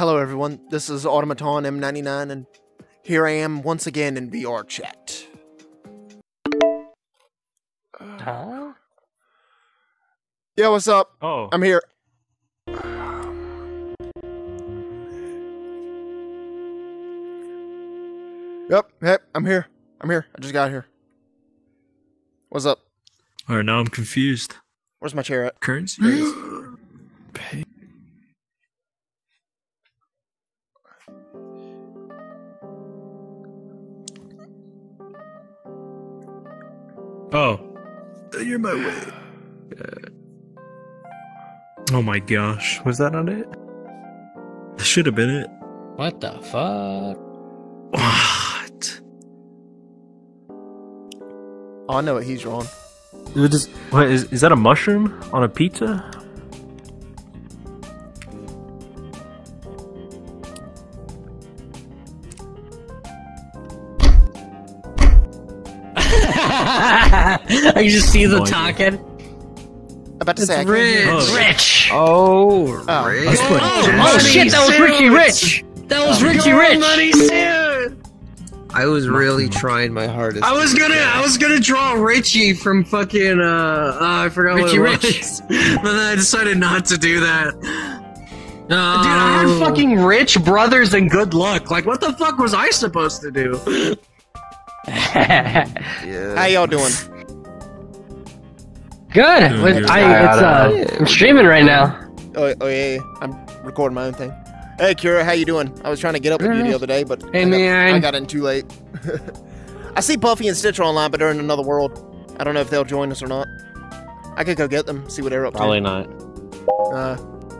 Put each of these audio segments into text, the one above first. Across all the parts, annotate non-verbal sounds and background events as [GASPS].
Hello, everyone. This is Automaton M99, and here I am once again in VR chat. Huh? Yeah, what's up? Oh, I'm here. Yep, yep, I'm here. I'm here. I just got here. What's up? all right. Now I'm confused. Where's my chair at? Currency. [GASPS] Pay. Oh, you're my way. Uh, [SIGHS] oh my gosh, was that not it? That should have been it. What the fuck? What? Oh, I know what he's wrong. Is, it just, what, is, is that a mushroom on a pizza? [LAUGHS] [LAUGHS] I can just see the talking. About to say, I can't. Oh. Rich. Oh, Oh. Rick. Put Oh, oh shit, that was Richie Rich. That was Richie Rich. I was really trying my hardest. I was gonna, get I was gonna draw Richie from fucking, uh, uh I forgot Richie what it Rich. was. [LAUGHS] but then I decided not to do that. No. Dude, I had fucking rich brothers and good luck. Like, what the fuck was I supposed to do? [LAUGHS] Yeah. How y'all doing? Good. With- good. I, it's, uh, I'm streaming right now. Oh, oh yeah, yeah, I'm recording my own thing. Hey, Kira, how you doing? I was trying to get up with you the other day, but Hey, I got, man. I got in too late. [LAUGHS] I see Buffy and Stitch online, but they're in another world. I don't know if they'll join us or not. I could go get them, see what they're up Probably to. Probably not. Uh,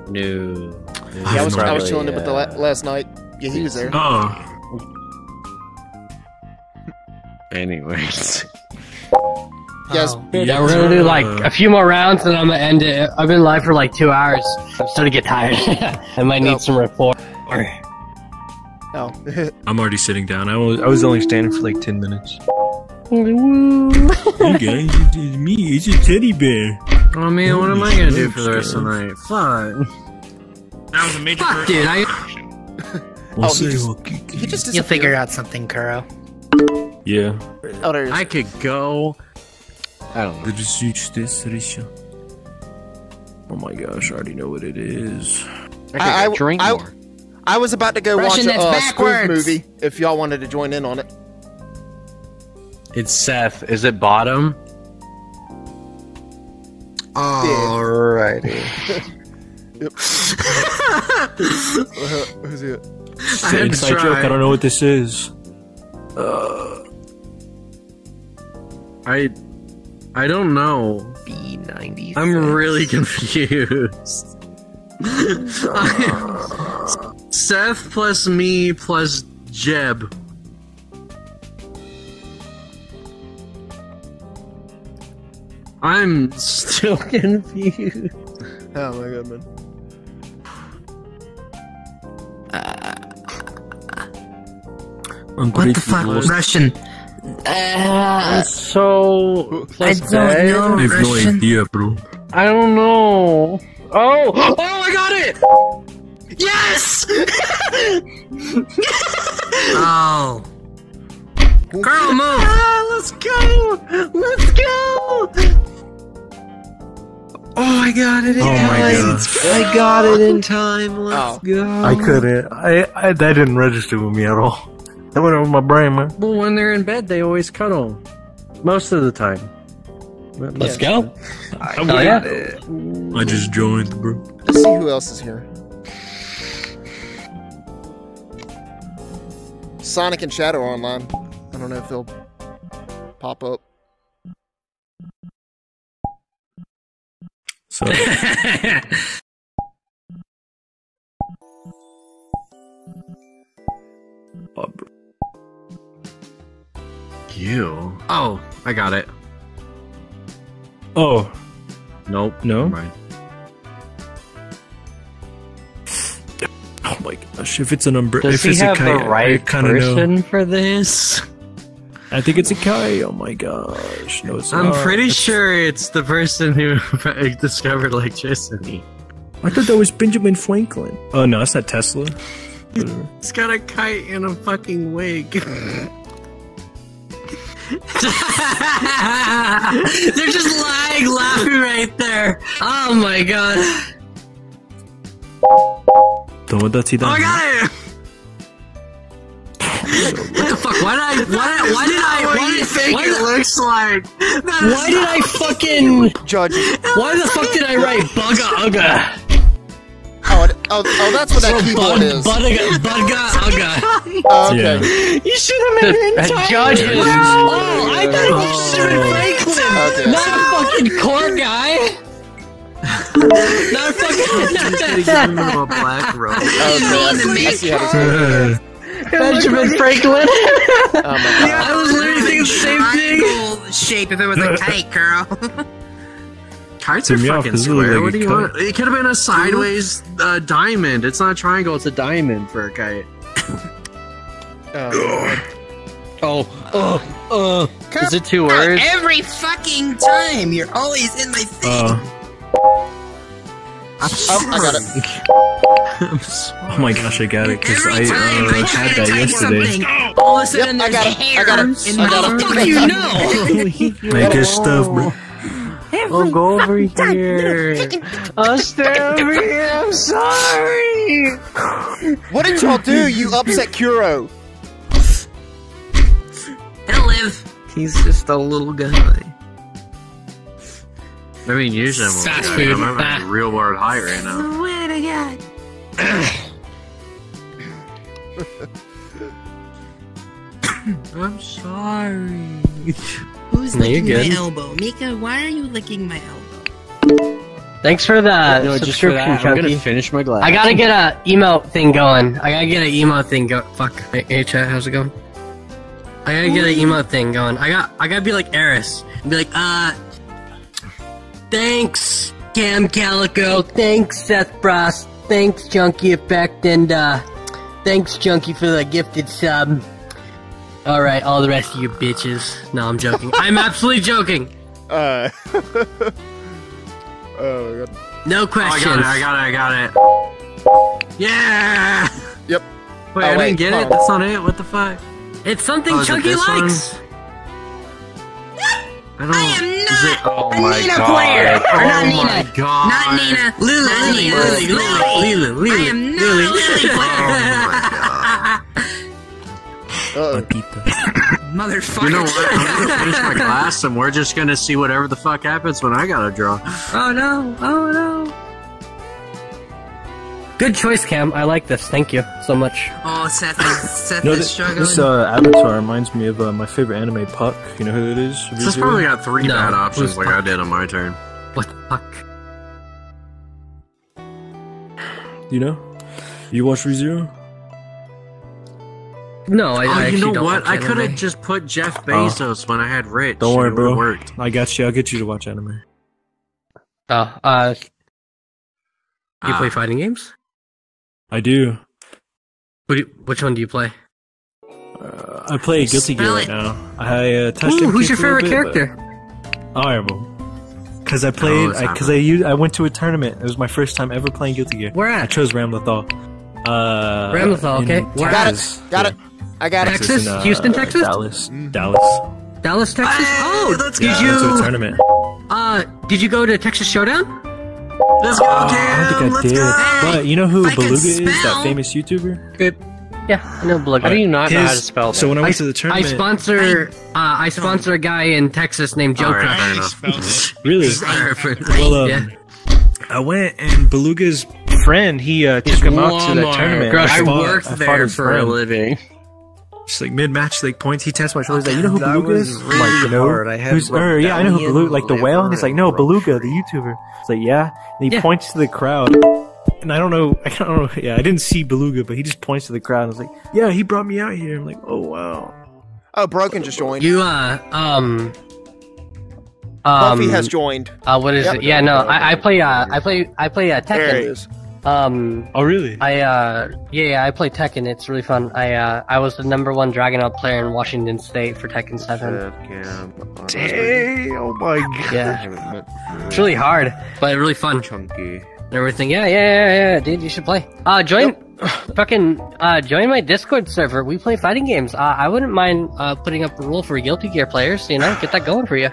No. yeah, I was, I was Probably, chilling with the la- last night. Yeah, he was there. Oh, Anyways. Yes. Oh. Yeah, we're gonna do like a few more rounds and I'm gonna end it. I've been live for like two hours. I'm starting to get tired. [LAUGHS] I might need No. some rapport. Oh, [LAUGHS] I'm already sitting down. I was, I was only standing for like 10 minutes. hey guys, it's me. It's a teddy bear. Oh man, what am I gonna do for the rest of the night? Fuck. That was a major Fuck, dude, I. We'll Oh, he see just- what you he just You'll figure out something, Kuro. Yeah. Oh, there he is. I could go. I don't know. The research this, Risha. Oh my gosh, I already know what it is. I- I- drink I- more. I was about to go Russian, watch a that's uh, spoof backwards. movie if y'all wanted to join in on it. It's Seth. Is it bottom? Alrighty. [LAUGHS] Uh, [LAUGHS] who's it? It's I had inside joke. I don't know what this is. Uh, I. I don't know. B90. I'm really [LAUGHS] confused. [LAUGHS] Seth plus me plus Jeb. I'm still [LAUGHS] confused. Oh my god, man. I'm What the fuck, lost. Russian? Uh, So I don't Dave? know, I have no idea, bro. I don't know. Oh, [GASPS] oh, I got it! Yes! [LAUGHS] Oh. Girl, [LAUGHS] move! ah, let's go! Let's go! Oh, I got it! Oh my again. gosh. I got it in time. Let's Oh. go. I couldn't. I, I that didn't register with me at all. That went over my brain, man. Well, when they're in bed, they always cuddle. Most of the time. Let's go. I Oh, got yeah. I just joined, bro. Let's see who else is here. Sonic and Shadow are online. I don't know if they'll pop up. So [LAUGHS] oh, bro. You. Oh, I got it. oh Nope. No? Never mind. oh my gosh! If it's an umbrella, Does if he it's have a kite, the I right kind of know. person for this? I think it's a kite. Oh my gosh! No, it's I'm not. pretty It's- sure it's the person who [LAUGHS] discovered electricity. I thought that was Benjamin Franklin. Oh no, that's not Tesla. Whatever. It's got a kite and a fucking wig. [LAUGHS] [LAUGHS] They're just lying, laughing right there. Oh my god. Tomodachi Oh, I got it! What the fuck? Why did I? Why, did- why did I? What Why do you did, think why, it looks like? That is why did I fucking? Judge. Why the fuck did I write bugga ugga? Oh, it- oh, oh, that's what that keyboard Bud, is. bugga ugga ugga. Oh, okay. Yeah. You should have made it [LAUGHS] The entire. judges. Oh, I thought it was Benjamin Franklin, Okay. Oh, not a fucking core guy. not a fucking [LAUGHS] Give him a black robe. Okay, I I see how this works. Benjamin Franklin. [LAUGHS] Oh my god. I was literally thinking the same thing. Triangle shape if it was a kite, girl. Kites are Threw me off fucking 'cause it looked square. like what do you kite. want? It could have been a sideways uh, diamond. It's not a triangle. It's a diamond for a kite. [COUGHS] Oh, [COUGHS] Oh, oh, uh. Is it two words? Every fucking time, you're always in my thing. Oh. Oh, I got it. I'm sorry. [LAUGHS] oh my gosh, I got it because Every I time uh, I try had that yesterday. something, all of a sudden Yep, I there's got it. I got it. in I my got it. fuck you know. [LAUGHS] Man, good stuff, bro. Oh, go over here. I'll stay over here. I'm sorry. What did y'all do? You upset Kuro. He'll live. He's just a little guy. I mean, usually I'm Fast food. I'm at a real world high right now. What I got? [COUGHS] I'm sorry. Who's No, licking my elbow? Mika, why are you licking my elbow? Thanks for the No, just for that, I'm gonna finish my glass. I gotta get a emo thing going. I gotta get an emo thing go. Fuck. Hey, hey, chat, how's it going? I gotta get an emo thing going. I got. I gotta be like Eris. Be like, uh, thanks, Cam Calico. Thanks, Seth Frost. Thanks, Junkie Effect, and uh, thanks, Junkie, for the gifted sub. All right, all the rest of you bitches. No, I'm joking. I'm absolutely joking. [LAUGHS] Uh. [LAUGHS] oh my god. No Oh, I got it. I got it. I got it. Yeah. Yep. Wait, Oh, I wait, didn't get hold it. That's not it. What the fuck? It's something Oh, is it Chunky one? likes. I don't. I am is not it- oh a my Nina god. player. Or Oh not my Nina. god. Not Nina. Lulu. Not Nina. Lily, Lily. Lily, Lily, I am not Lily. a Lily [LAUGHS] player. Oh Uh-oh. Motherfucker. You know what? I'm gonna finish my glass, and we're just gonna see whatever the fuck happens when I gotta draw. Oh no! Oh no! Good choice, Cam. I like this. Thank you so much. Oh, Seth is, Seth No, is struggling. this uh, avatar reminds me of uh, my favorite anime, Puck. You know who it is? This has probably got three No, bad options who's like I did on my turn. What the fuck? You know? You watch ReZero? No, I, Oh, I you actually know don't what? watch I could have just put Jeff Bezos when I had Rich. Don't worry, bro. Worked. I got you. I'll get you to watch anime. Oh, uh, you Ah. play fighting games? I do. What which one do you play? Uh, I play Guilty Gear Spell right now. I uh, touched Ooh, who's your favorite bit, character? but- Honorable. Because I played, it's because I, used, I went to a tournament. It was my first time ever playing Guilty Gear. Where at? I chose Ramlethal. Uh, Ramlethal, in okay. Where Got it. Got it. I got it. Texas? in, uh, Houston, Texas? Dallas. Dallas. Dallas, Texas. Oh, let's did Yeah, I went to a you? tournament. Uh, did you go to Texas Showdown? Let's go, Oh, I don't think I Let's did. go! But you know who If I Beluga is? That famous YouTuber? Yeah, I know Beluga. How do you not know how to His- spell that? So when I I, went to the tournament, I tournament, sponsor. Uh, I sponsor a guy in Texas named Joe Alright, Crush. fair enough. [LAUGHS] really, [LAUGHS] well, um, Yeah. I went and Beluga's friend, he uh, took him out to the tournament. I I worked there his for a living. Just like mid match, like points. He taps my shoulder. He's like, "You know who That Beluga is?" Really like, "You know hard. I had who's?" rubbed Or, yeah, I know who down Beluga, like the whale. And he's like, "No, Beluga, the YouTuber." It's like, "Yeah," and he Yeah. points to the crowd. And I don't know, I don't know. Yeah, I didn't see Beluga, but he just points to the crowd. and was like, "Yeah, he brought me out here." I'm like, "Oh wow." Oh, Broken just joined. You uh um. Buffy um, has joined. Uh, what is Yep. it? Yeah, no, I, I play. Uh, I play. I play uh, There it Tekken. is. Um, Oh really? I uh, yeah, yeah, I play Tekken. It's really fun. I uh, I was the number one Dragunov player in Washington State for Tekken Seven. Dang! Oh my god. Yeah, it's really hard, but really fun. Chunky. and everything. Yeah, yeah, yeah, yeah, dude, you should play. Uh, join, [SIGHS] fucking, uh, join my Discord server. We play fighting games. Uh, I wouldn't mind uh putting up a rule for Guilty Gear players. You know, get that going for you.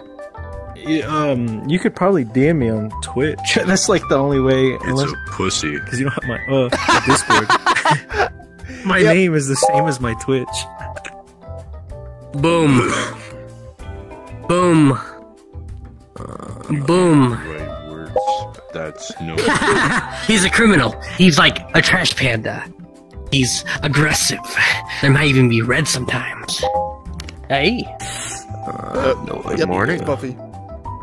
Yeah, um, you could probably DM me on Twitch. [LAUGHS] That's like the only way, It's unless a pussy. because you don't have my uh my Discord. [LAUGHS] my Yep. name is the same as my Twitch. Boom, boom, boom. Right words. That's no. [LAUGHS] He's a criminal. He's like a trash panda. He's aggressive. There might even be red sometimes. Hey, Good Good morning. Buffy.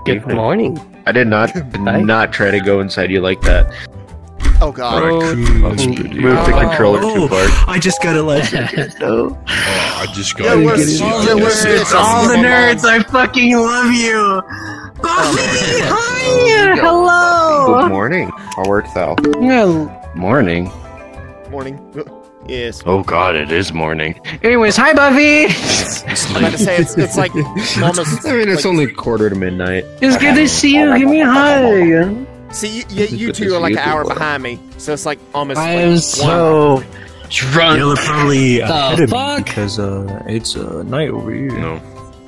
Good morning. I did not did not try to go inside you like that. Oh god. Move the oh. controller too oh. far. I just got a legend. No. [LAUGHS] Oh, I just got Yeah, it. we're, Yes, yeah, we're yes, yes. all the nerds. I fucking love you. Buffy, oh, hi, Hello. Good morning. How art thou? Morning. Morning. [LAUGHS] Yes. Oh god, it is morning. Anyways, hi, Buffy. I'm about to say it's, it's like [LAUGHS] almost. I mean, it's like- only quarter to midnight. It's good to see you. Give me a hug. See, you, you, you two are like an hour behind me, so it's like almost. I am one. so drunk. Y'all are probably ahead of me fuck? because uh, it's uh, night over here. No.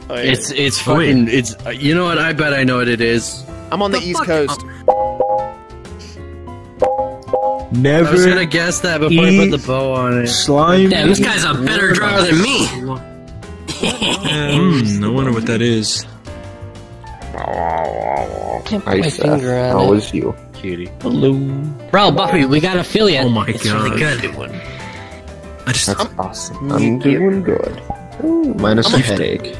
Oh, yeah. It's it's Oh, wait. fucking it's uh, you know what I bet I know what it is. I'm on the, East Coast. Never I was gonna guess that before I put the bow on it. slime. Damn, this guy's a better drawer than me. Mm, I wonder what that is. I Can't put my finger on How it. was you, cutie? Hello. Bro, Buffy, we got affiliate. Oh my it's god. really good. I just That's awesome. I'm doing good. Minus a headache.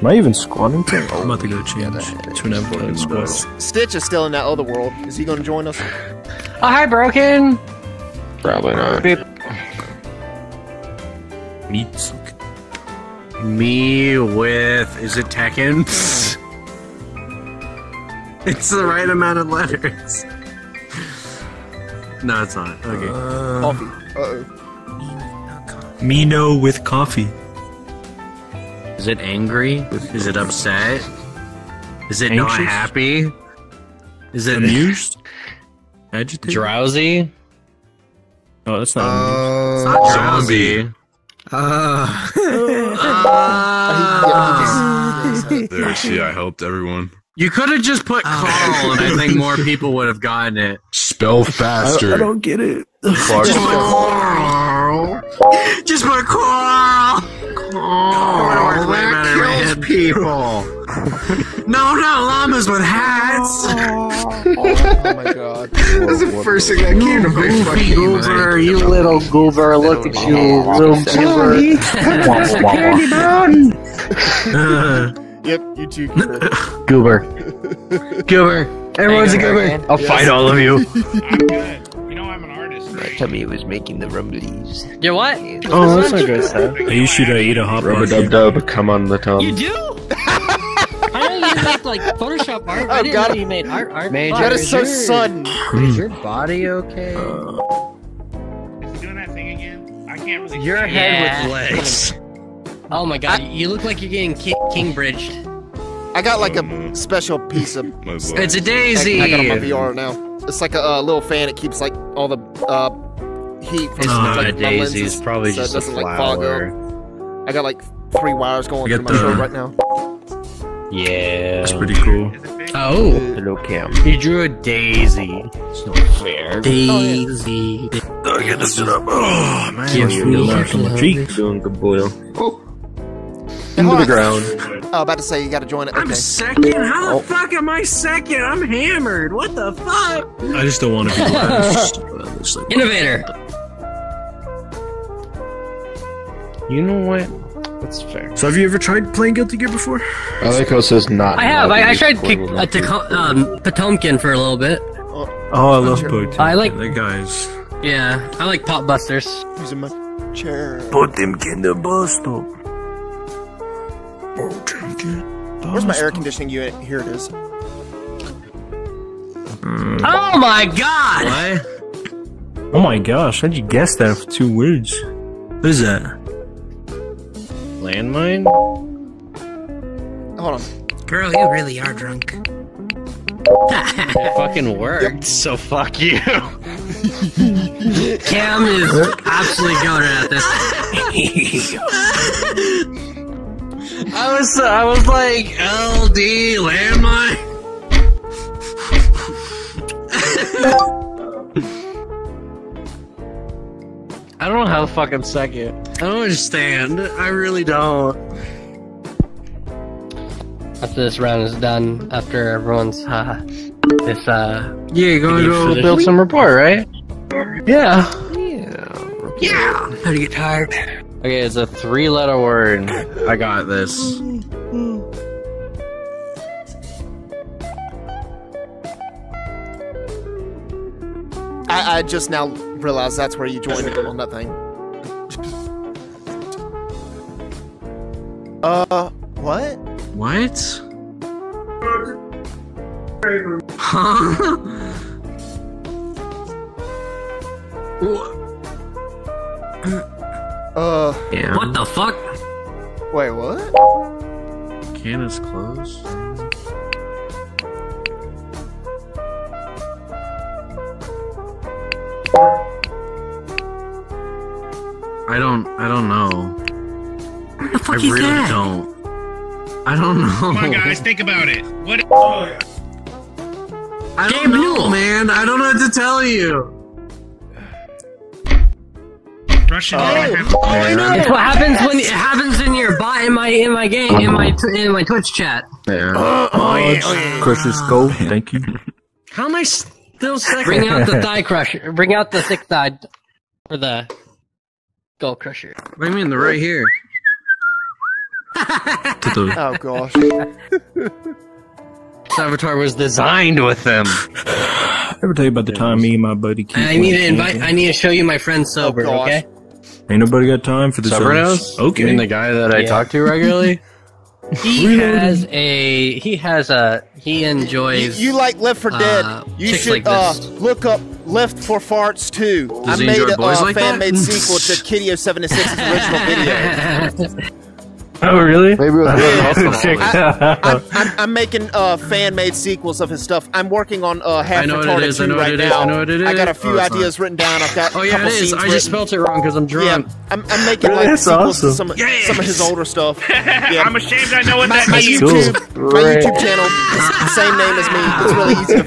Am I even squatting? to- I'm about to go change to an avatar squat. Stitch is still in that other world. Is he going to join us? Oh, hi, Broken. Probably not. Meats. Me with is it Tekken? [LAUGHS] it's the right amount of letters. No, it's not. Okay. Coffee. Uh oh. Mino with coffee. Is it angry? Is it upset? Is it not happy? Is it Amused? [LAUGHS] Agitated? drowsy? Oh, that's not uh, It's not Zombie. drowsy. [LAUGHS] Ah. There, see, I helped everyone. You could have just put ah. Carl, and I think more people would have gotten it. Spell faster. I, I don't get it. Clark. Carl. Just my put Carl. Carl. That kills people. [LAUGHS] no, not llamas with hats. Oh my god. [LAUGHS] That's the first thing that came to my fucking Goober, you little goober, look at you, little goober. [LAUGHS] Yep, you too, Goober. Goober. Goober. Everyone's a goober. I'll fight all of you. Tell me it was making the rumblies. You what? Oh, that's not good stuff. You should uh, eat a hot Rubber dog. dub dub, come on the tongue. You do? [LAUGHS] I know you make like Photoshop art. I Oh, didn't God. know you made art. art. Major. Fuck. That is so sudden. Is your body okay? Is doing that thing again? I can't really. Your head Yeah. with legs. Oh my god, you look like you're getting ki- king bridged. I got like a special [LAUGHS] piece of. It's a daisy. I got on my VR now. It's like a uh, little fan. It keeps like all the uh, heat from It's Oh, not like, a my daisy. lenses, It's probably so just a doesn't, like, fog flower. up. I got like three wires going I through got my the- shirt right now. Yeah. That's pretty cool. Oh, Hello, Cam. You drew a daisy. It's not fair. Daisy. Oh, get this up. Oh, man. Give You me a like on my hug. cheek. Doing good boil. And Into the ground. Oh, about to say you got to join it. I'm second? How the fuck am I second? I'm hammered. What the fuck? I just don't want to be [LAUGHS] last. It's like- Innovator. You know what? That's fair. So have you ever tried playing Guilty Gear before? I like how it says not. I have. I, I tried use kick, portable uh, Taco- um, Potemkin for a little bit. Oh, I love Potemkin. I like- the guy's. Yeah, I like Pop Busters. Using my chair. Potemkin the bus Where's my air conditioning unit? Here it is. Oh my god! What? Oh my gosh, how'd you guess that for two words? What is that? Landmine? Hold on. Girl, you really are drunk. It fucking [LAUGHS] worked, so fuck you. Cam is absolutely going at this. [LAUGHS] I was I was like LD landmine. I don't know how to fucking second. I don't understand. I really don't. After this round is done, after everyone's uh, this uh, Yeah, you're gonna go build some report, right? yeah, Yeah. how to get tired. Okay, it's a three-letter word. I got this. I, I just now realized that's where you joined on that thing. Uh, what? What? Huh? [LAUGHS] Uh, Yeah. What the fuck? wait, what? Can is closed. I don't. I don't know. What the I fuck is really that? don't. I don't know. Come on, guys, think about it. What? I don't Gabe know, Newell. man. I don't know what to tell you. Russian. Oh. oh, I know. It's what happens when it happens in your bot in my in my game in my tw- in my Twitch chat. Oh, oh, oh yeah, Crusher skull. Thank you. [LAUGHS] How am I still second? Bring out the [LAUGHS] thigh crusher. Bring out the thick thigh for the skull crusher. What do you mean? They're right here. [LAUGHS] Oh gosh. This avatar was designed with them. I ever tell you about the time me and my buddy Keith I need to invite. I need to show you my friend sober. gosh. okay. Ain't nobody got time for this. Sobernos? Okay. You mean the guy that I Yeah. talk to regularly? [LAUGHS] He has a. He has a. He enjoys. you like Left for Dead? Uh, you should like uh, look up Left for Farts 2. I he made enjoy a boys uh, like that? fan-made sequel to [LAUGHS] Kitty 076's original video. [LAUGHS] Oh really? Maybe it was [LAUGHS] Yeah. Check [LAUGHS] I- that I'm, out. I'm, I'm making uh, fan-made sequels of his stuff. I'm working on uh, Half I know what it I 2 know what right it is, now. I know what it I got a few Oh, it's ideas written down. I've got Oh a yeah, couple it is. scenes I written. just spelled it wrong because I'm drunk. Yeah, I'm, I'm making like That's sequels to some, of- some of his older stuff. [LAUGHS] Yeah. I'm ashamed I know what my, that my means. YouTube, my YouTube channel, is the same name as me. It's really easy to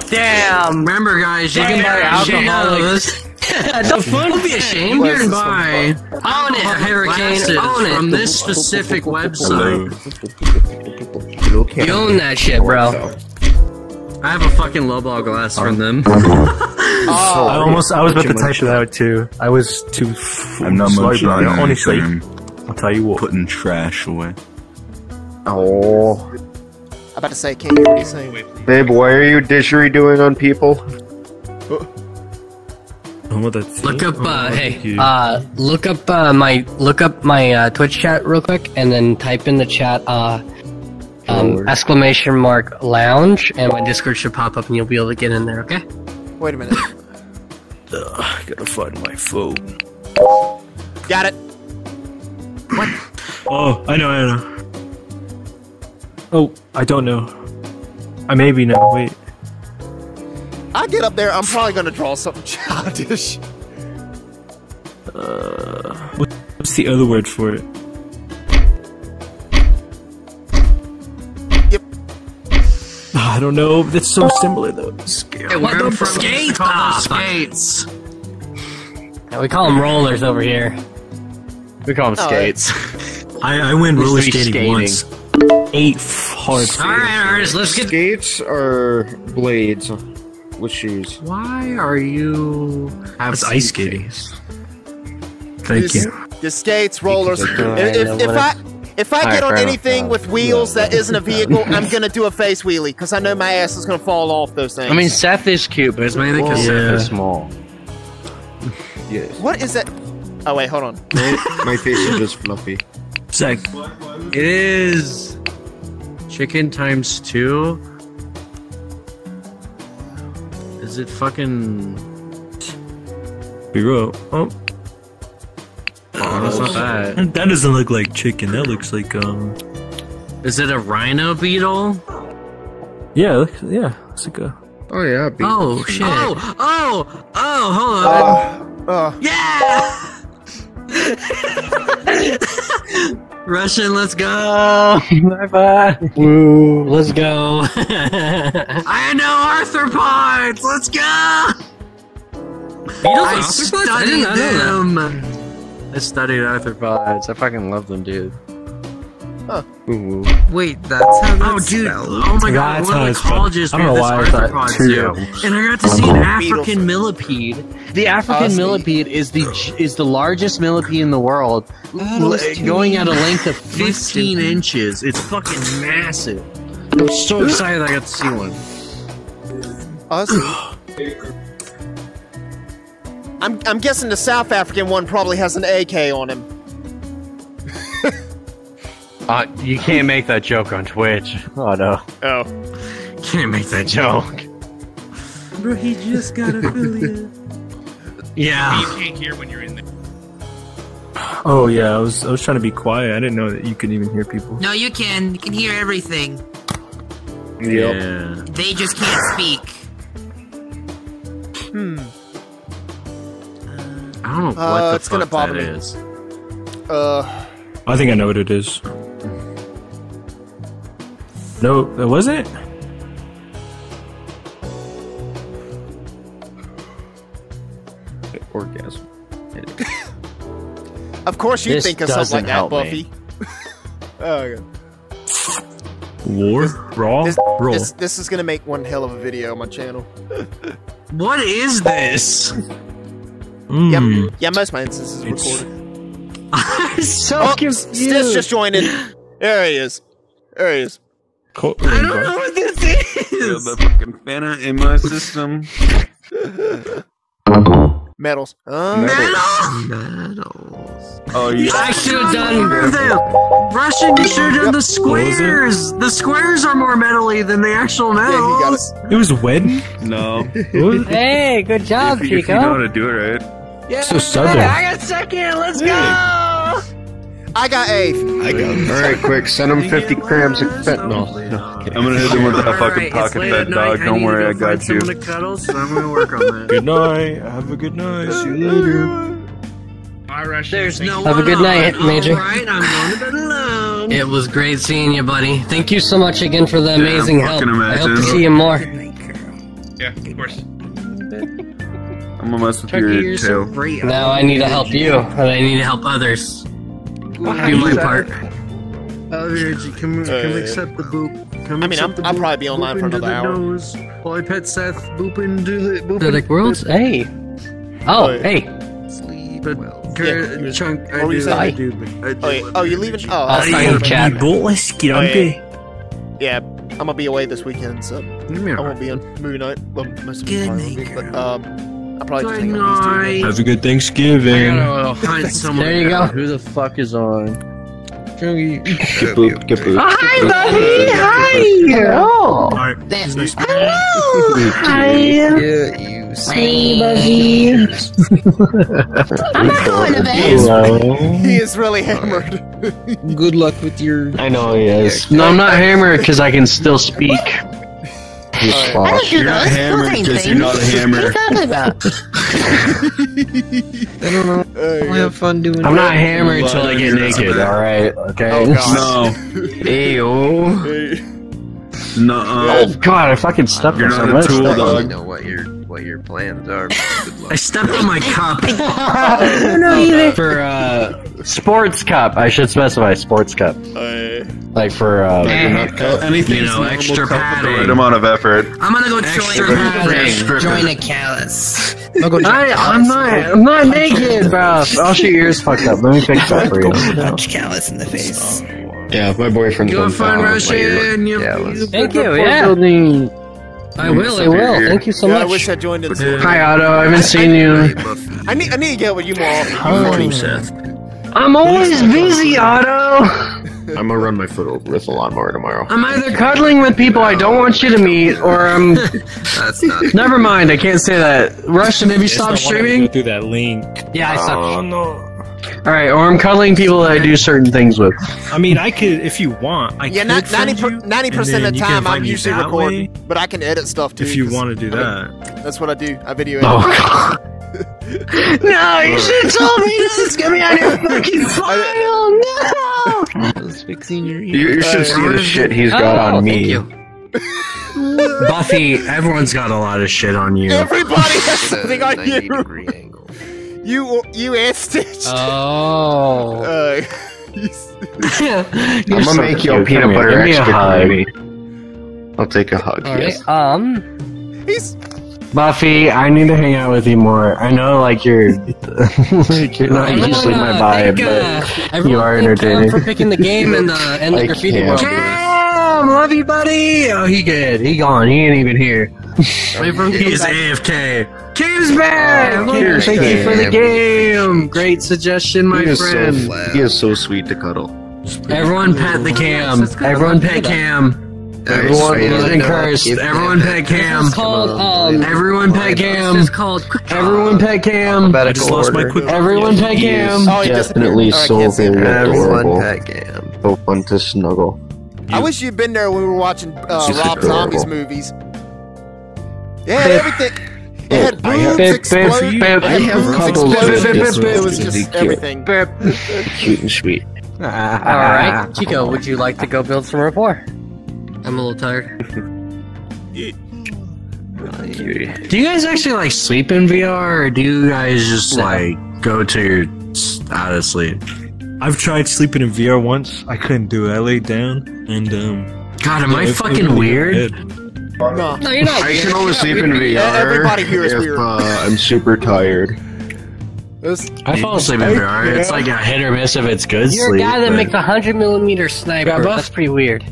find. Damn. Remember, guys, you can buy Shane alcohol. Knows. [LAUGHS] Don't don't be ashamed. You You're can buy Own it, Hurricane. glasses Own from this specific website. You own that shit, bro. I have a fucking lowball glass from um, them. [LAUGHS] Oh, I almost. I was about to type it out too. I was too. F- I'm not slow much on Honestly. I'll tell you what. Putting trash away. Oh, I'm about to say, can't hear what he's saying. babe, why are you dishery doing on people? Oh, that's Look up, uh, hey, uh, look up uh, my look up my uh, Twitch chat real quick, and then type in the chat uh, um, exclamation mark lounge, and my Discord should pop up, and you'll be able to get in there. Okay? Wait a minute. Ugh, I gotta find my phone. Got it. What? Oh, I know, I know. Oh, I don't know. I maybe know. Wait. I get up there, I'm probably gonna draw something [LAUGHS] childish. What's the other word for it? Yep. I don't know. That's so similar though. Hey, what where the from skates? Ah, skates. Yeah, we call them rollers over here. We call them Oh, skates. I, I went roller be skating, skating. once. Eight f- hard. All right, artists, let's get. Skates or blades? With shoes? Why are you? Have That's ice skating. Thank Just- you. The skates, rollers. If, if, if I if I get on anything with wheels that isn't a vehicle, I'm gonna do a face wheelie because I know my ass is gonna fall off those things. I mean, Seth is cute, but it's mainly because Yeah. Seth is small. Yes. what is that? Oh wait, hold on. My, [LAUGHS] my face is just fluffy. Zach, It is chicken times two. Is it fucking? be real. Oh, Oh, that's not that. [LAUGHS] that doesn't look like chicken. That looks like um. Is it a rhino beetle? Yeah, look, yeah, let's go. Oh yeah. Beat. Oh shit. Oh, oh, oh, hold on. Uh, yeah! [LAUGHS] [LAUGHS] Russian, let's go! Bye bye. Woo, let's go. I know arthropods! Let's go! I arthropods? I did studied not know them! I studied arthropods. I fucking love them, dude. Ooh. Wait, that's how that's Oh, dude! spelled. Oh my god! That's One of the colleges I we have this why I thought too, and I got to see an African millipede. The African Honestly. millipede is the is the largest millipede in the world, l- going at a length of [LAUGHS] 15 inches. It's fucking massive. I'm so excited I got to see one. Awesome. [SIGHS] I'm, I'm guessing the South African one probably has an AK on him. Uh, you can't make that joke on Twitch. Oh no. Oh. Can't make that joke. Bro, he just got affiliate. Yeah. You can't hear when you're in there. oh yeah, I was I was trying to be quiet. I didn't know that you could even hear people. No, you can. You can hear everything. Yeah. They just can't speak. Hmm. I don't know what Uh, the it's gonna fuck bother that me. is. Uh. I think I know what it is. No, that was it. Orgasm. [LAUGHS] Of course you This think of something like doesn't that, help me. Buffy. [LAUGHS] oh, okay. War, raw, This, roll. this, this is gonna make one hell of a video on my channel. [LAUGHS] What is this? Mm. Yep. Yeah, most of my instances is It's- recorded. I'm so Oh, confused. Stitch just joined in. [GASPS] There he is. There he is. Co- I don't know what this is. Feel the fucking Fanta in my system. [LAUGHS] Metals. Uh, Metal. Oh, you I should have done the Russian. You should have done the squares. The squares are more metally than the actual yeah, he got metals. it. It was wedding. no. What was [LAUGHS] it? hey, good job, if, you- if you know how to do it right. Yeah, So southern. I got second. Let's go. I got A. I got him. All right, quick. Send him 50 grams of fentanyl. No, I'm gonna hit him with that fucking right, pocket late fed at night. dog. Don't worry, go I got you. someone to cuddle, so I'm gonna work on [LAUGHS] that. Good night. Have a good night. See you later. Hi, Russian. There's no. Have a one good on. night, Major. Alright, I'm going to bed alone. It was great seeing you, buddy. Thank you so much again for the amazing help. fucking I hope to see you more. Yeah, of course. I'm gonna mess with Chucky, your you're so tail. Now I need to help you, and I need to help others. Do my part. Oh, Reggie, come, come Uh, accept the boop. Come I mean, I'm, accept the I'll probably be online Boop for another hour. Nose. While I pet Seth, boop into the boop The like worlds? Hey. Oh, Oh, hey. But Yeah, you- chunk, I what were you do, saying? I do, I do. Oh, yeah. oh, you leaving? Oh, I'll okay. sign in chat. Let's Oh, yeah. yeah. I'm gonna be away this weekend, so Give me a I won't be on movie night. Well, most of the Good time, night, won't be, but girl. um, I'll probably just Good hang out with these night. Have a good I Thanksgiving. gotta find someone. There you go. Who the fuck is on? Chunky. Get boop, get boop. Hi, buddy. Hi. Oh. Alright. Hi. Yeah, you Hey, buddy. I'm not going to bed. two. He is really hammered. Good luck with your. I know he is. No, I'm not hammered because I can still speak. Your I don't do You're not those. hammered Those ain't 'cause you're not a hammer. What are you talking about? [LAUGHS] I don't know. Oh, I'll have fun doing I'm it. not hammered until I get naked. All right. Okay. Oh, God. No. Ew. [LAUGHS] Hey. No. Oh God! I fucking stepped You're on not a something. tool, I know what your what your plans are. but Good I stepped on my cup. [LAUGHS] For uh, sports cup, I should specify sports cup. Uh, Like for uh, Anything You know, extra cup with the right amount of effort. I'm gonna go Extra join, padding. join a callus. I'll go join I, a I'm not. I'm not naked, bro. I'll shoot your ears fucked up. Let me fix that for you. Punch callus in the face. Yeah, my boyfriend's Go on find fire. Russian. Yeah, Thank you. Poor Yeah. Building. I will. I will. Thank you so yeah, I much. wish I joined in. Soon. Hi, Otto. I haven't seen you. I need, I need to get with you more often. Morning, Seth. I'm always busy, Otto. [LAUGHS] I'm gonna run my foot over with a lawnmower tomorrow. I'm either cuddling with people I don't want you to meet, or I'm. [LAUGHS] That's not. Never mind. I can't say that. Russian, have you stopped streaming? through that link. Yeah, I uh, Oh, suck. no. All right, or I'm cuddling people that I do certain things with. I mean, I could if you want. I yeah, could not, 90 you, ninety and percent of the time I'm usually recording, way, but I can edit stuff too. If you want to do I mean, that. that's what I do. I video Oh edit. god. [LAUGHS] no, you should have told me this. Is get me on your [LAUGHS] fucking file. No. I was fixing your You, you should see the shit he's got Oh, on thank me. you. Buffy, everyone's got a lot of shit on you. Everybody [LAUGHS] has something on 90 you. Degree angle. You, you and Stitch. Oh. Uh, [LAUGHS] I'm gonna make you a peanut Come here, butter give me a extra hug. creamy. I'll take a hug. All yes. right. Um. he's Buffy, I need to hang out with you more. I know, like you're, like [LAUGHS] you're not everyone, usually my uh, vibe, thank, uh, but everyone you are thank Cam entertaining. for picking the game and the [LAUGHS] and the graffiti can't. world. Cam, love you, buddy. Oh, he good. He gone. He ain't even here. Everyone He's. AFK. Cam's back. Oh, Cam, here's thank you for the game. Great suggestion, my He friend. so he is so sweet to cuddle. Everyone pet the cam. Everyone pet cam. Everyone Nice. has been cursed. Everyone pet cam. It's called. Everyone pet cam. It's called. Everyone pet Cam. I just lost my quick. Everyone pet Cam. is Oh, he definitely disappeared. I so can't see him. very adorable. Everyone pet cam. So fun to snuggle. I wish you'd been there when we were watching uh, Rob. Zombie's movies. Yeah, everything. It had I have- boobs explode. I have boobs cuddles explosions. It was just everything. Cute and sweet. All right, Chico, would you like to go build some rapport? I'm a little tired. Do you guys actually like sleep in VR, or do you guys just No. like go to your out of sleep? I've tried sleeping in VR once. I couldn't do it. I laid down and um. God, am I it- it fucking weird? hit. No. No, you're not. I can only sleep in VR. Everybody here is if, weird. Uh, I'm super tired. It I fall asleep in VR. It's like a hit or miss if it's good You're sleep. a guy that but- makes a hundred millimeter sniper. Yeah. That's pretty weird.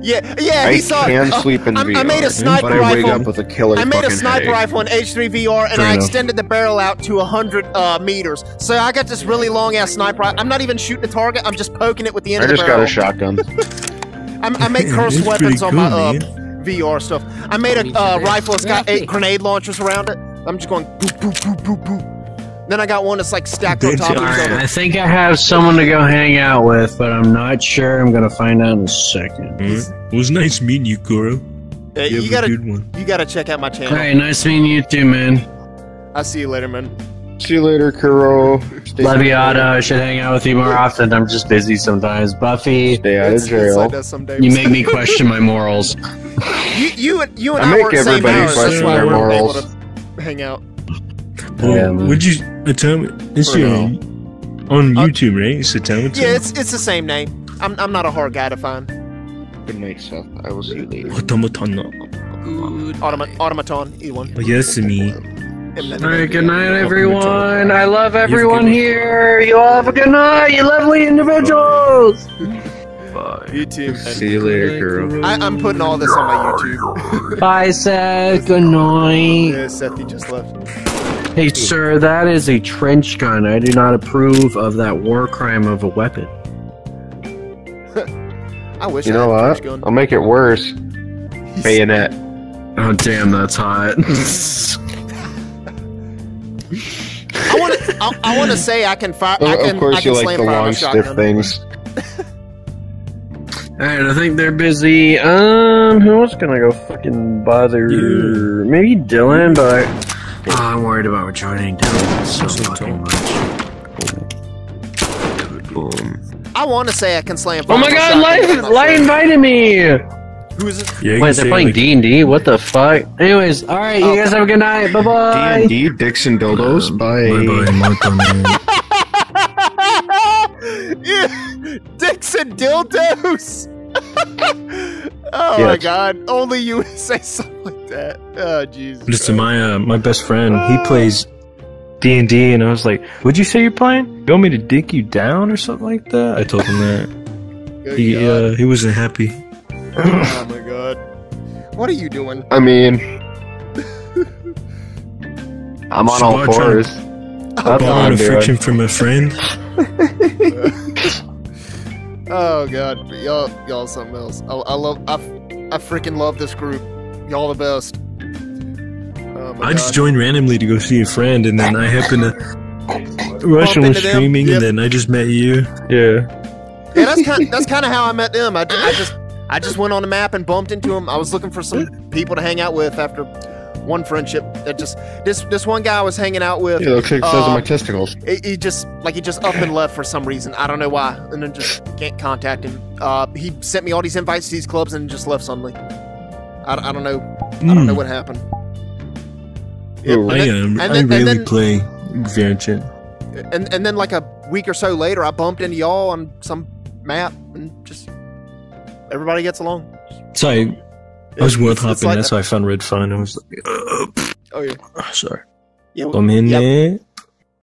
yeah, yeah. I He saw. can oh, sleep in I, VR, I made a sniper but I wake rifle. up with a killer I made a sniper headache. rifle in H3 VR, and Fair I enough. extended the barrel out to 100 uh, meters. So I got this really long ass sniper. rifle. I'm not even shooting a target. I'm just poking it with the end I of the barrel. I just barrel. got a shotgun. [LAUGHS] I'm, I make [LAUGHS] cursed weapons pretty on my cool, uh, VR stuff. I made a uh, rifle that's got eight grenade launchers around it. I'm just going boop boop boop boop boop. Then I got one that's like stacked on top you? of each other. I think I have someone to go hang out with, but I'm not sure. I'm gonna find out in a second. Alright. It was nice meeting you, Kuro. Yeah, You, you gotta a good one. you gotta check out my channel. Alright, nice meeting you too, man. I'll see you later, man. See you later, Kuro. Stay Love. I should hang out with you more often. I'm just busy sometimes. Buffy, Stay out of It's- it's like jail. that some days. you make me question my morals. You, you, and- you and I I, make everybody question why their we're morals. hang out. Well, Yeah, man. would you uh, tell me? It's For your now. on Uh, YouTube, right? So tell me. Yeah, it's it's the same name. I'm I'm not a hard guy to find. Good night, Seth. I will see you later. Automaton. Automa- automaton, either one. Oh, yes, me. Alright, good night, everyone. I love everyone here. You all have a good night, you lovely individuals. You too. See you later, Kuro. I, I'm putting all this on my YouTube. [LAUGHS] Bye, Seth. Good night. yeah, Seth, he just left. Hey, sir, that is a trench gun. I do not approve of that war crime of a weapon. [LAUGHS] I wish You I know had a what? trench gun. I'll make it worse. [LAUGHS] Bayonet. Oh, damn, that's hot. I want to. I, I want to say I can fire. I Of- can. of course, I can you like slam the long, stiff things. Alright, I think they're busy. Um, who else gonna go fucking bother? Maybe Dylan, but Oh, I'm worried about joining Dylan so fucking much. Boom. I want to say I can slam oh my my god, shotgun, Light, but Light sure. invited me. Who is it? Yeah, Wait, they're playing D and D. What the fuck? Anyways, all right, you guys have a good night. Bye bye. D&D, dicks and dildos. Bye. Bye bye, [LAUGHS] yeah, dicks and dildos. [LAUGHS] oh my god! Only you would say something like that. Oh Jesus. Listen, my uh, my best friend, he plays D and D, and I was like, "Would you say you're playing? You want me to dick you down or something like that?" I told him that. [LAUGHS] He God. uh, he wasn't happy. Oh my god. What are you doing? I mean, I'm on all Squad trying- fours. That's all Borrowing I'm affection doing. from a friend. [LAUGHS] Oh god, y'all, y'all something else. I, I love, I, I freaking love this group. Y'all the best. Oh my I just God. joined randomly to go see a friend, and then I happened to Russian bump was into them. streaming, Yep. and then I just met you. Yeah. Yeah, that's kind. That's kind of how I met them. I, I just, I just went on the map and bumped into him. I was looking for some people to hang out with after one friendship. That just this this one guy I was hanging out with. Yeah, looks like it says on my um, testicles. he, he just like he just up and left for some reason. I don't know why, and then just can't contact him. Uh, he sent me all these invites to these clubs and just left suddenly. I, I don't know. I don't know Hmm. what happened. Ooh. and I then- am. and I then- and really then- play Virgin. and and then like a week or so later, I bumped into y'all on some map, and just everybody gets along. So I, I was world hopping. like that's why I found Red Fun. I was like, uh, Oh yeah, sorry. yeah. I'm in yep. there.